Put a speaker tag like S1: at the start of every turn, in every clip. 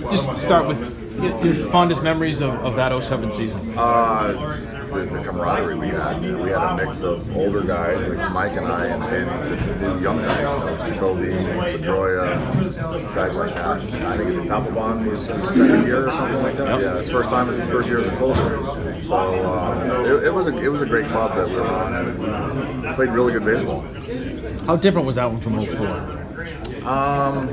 S1: Just start with your fondest memories of, of that 07 season.
S2: Uh, the, the camaraderie we had. We had a mix of older guys like Mike and I, and, and the, the young guys, you know, Jacoby, Pedroia, guys like that. I think the Papelbon was his second year or something like that. Yeah, his first time was his first year as a closer. So uh, it, it was a it was a great club that we were on. We played really good baseball.
S1: How different was that one from 04?
S2: Um,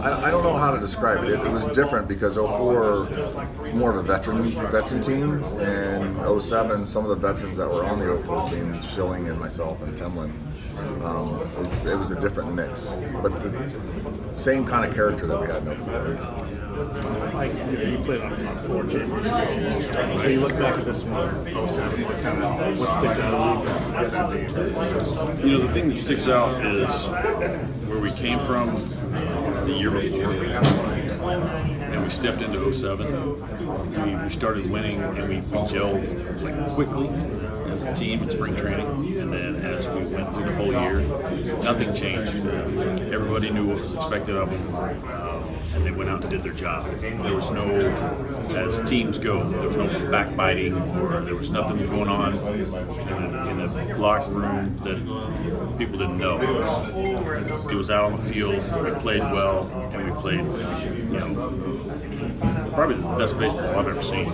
S2: I, I don't know how to describe it. It, it was different because 04 more of a veteran veteran team, and 07 some of the veterans that were on the 04 team, Schilling and myself and Timlin, um, it, it was a different mix, but the same kind of character that we had in 04.
S3: Like, you, you played on, on four championships. When you look back at this one, 07, what kind of what sticks out?
S4: You know, the thing that sticks out is where we came from the year before, and we stepped into 07. We, we started winning, and we, we gelled like quickly as a team in spring training, and then as we went through the whole year, nothing changed. Everybody knew what was expected of them. And they went out and did their job. There was no, as teams go, there was no backbiting or there was nothing going on in the, in locker room that people didn't know. It was out on the field. We played well, and we played, you know, probably the best baseball I've ever seen.